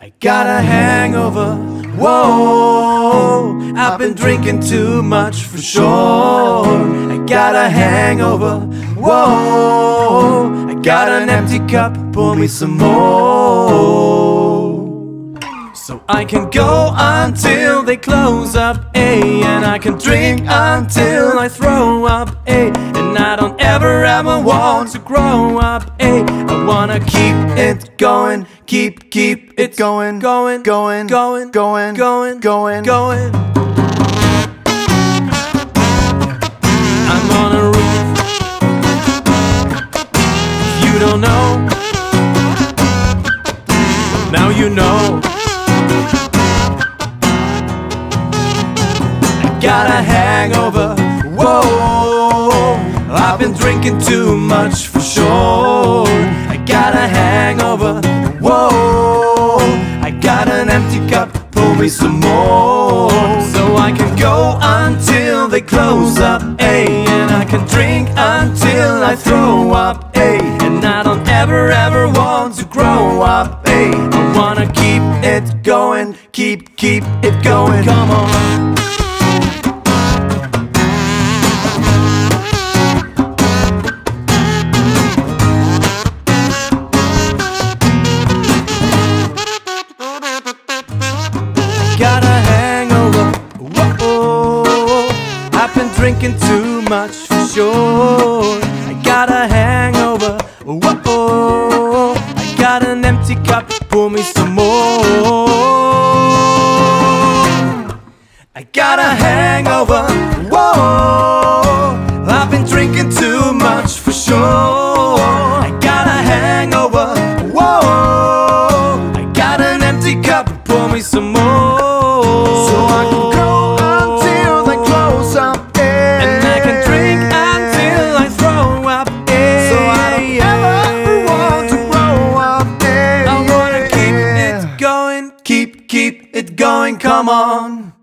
I got a hangover, whoa. I've been drinking too much for sure. I got a hangover, whoa. I got an empty cup, pour me some more. So I can go until they close up, eh And I can drink until I throw up, eh And I don't ever ever want to grow up, eh I wanna keep it going, keep, keep it going, going, going, going, going, going, going, going. I'm on a roof. You don't know. Now you know. I got a hangover. Whoa, I've been drinking too much for sure. I got a hangover. Empty cup. Pour me some more, so I can go until they close up. Ay, and I can drink until I throw up. Ay, and I don't ever ever want to grow up. Ay, I wanna keep it going, keep keep it going. Come on. Got a hangover. Whoa, I've been drinking too much for sure. I got a hangover. Whoa, I got an empty cup. Pour me some more. I got a hangover. Going, come on.